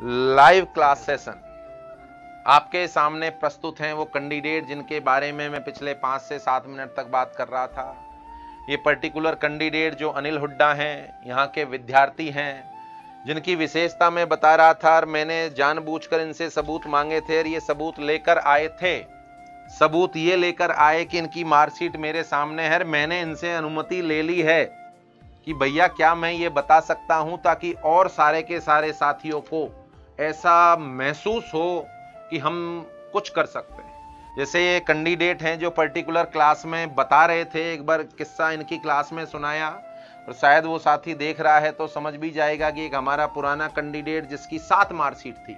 Live class session. आपके सामने प्रस्तुत हैं वो कैंडिडेट जिनके बारे में मैं पिछले पाँच से सात मिनट तक बात कर रहा था। ये पर्टिकुलर कैंडिडेट जो अनिल हुड्डा हैं, यहाँ के विद्यार्थी हैं, जिनकी विशेषता मैं बता रहा था और मैंने जानबूझकर इनसे सबूत मांगे थे और ये सबूत लेकर आए थे। सबूत ये लेकर आए कि इनकी मार्कशीट मेरे सामने है मैंने इनसे अनुमति ले ली है कि भैया क्या मैं ये बता सकता हूँ ताकि और सारे के सारे साथियों को ऐसा महसूस हो कि हम कुछ कर सकते हैं। जैसे ये कैंडिडेट हैं जो पर्टिकुलर क्लास में बता रहे थे, एक बार किस्सा इनकी क्लास में सुनाया, और शायद वो साथी देख रहा है तो समझ भी जाएगा कि एक हमारा पुराना कैंडिडेट जिसकी सात मार्कशीट थी,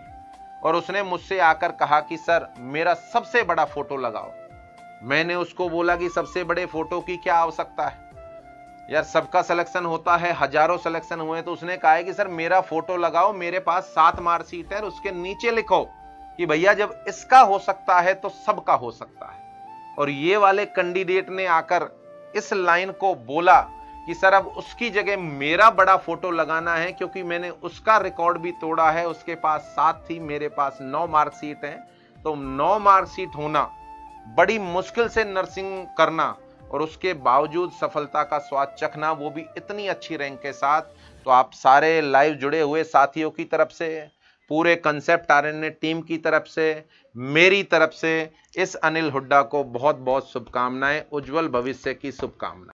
और उसने मुझसे आकर कहा कि, सर, मेरा सबसे बड़ा फ़ोटो लगाओ। मैंने उसको बोला कि, सबसे बड़े फ़ोटो की क्या आवश्यकता है? यार, सबका सिलेक्शन होता है, हज़ारों सिलेक्शन हुए तो उसने कहा है कि, सर, मेरा फ़ोटो लगाओ, मेरे पास सात मार्कशीट है उसके नीचे लिखो कि भैया, जब इसका हो सकता है तो सबका हो सकता है। और ये वाले कैंडिडेट ने आकर इस लाइन को बोला कि, सर, अब उसकी जगह मेरा बड़ा फ़ोटो लगाना है, क्योंकि मैंने उसका रिकॉर्ड भी तोड़ा है, उसके पास सात थी, मेरे पास नौ मार्कशीट है। तो नौ मार्कशीट होना बड़ी मुश्किल से नर्सिंग करना और उसके बावजूद सफलता का स्वाद चखना वो भी इतनी अच्छी रैंक के साथ तो आप सारे लाइव जुड़े हुए साथियों की तरफ़ से, पूरे कंसेप्ट आरएनए टीम की तरफ़ से, मेरी तरफ़ से, इस अनिल हुड्डा को बहुत बहुत शुभकामनाएँ, उज्जवल भविष्य की शुभकामनाएँ।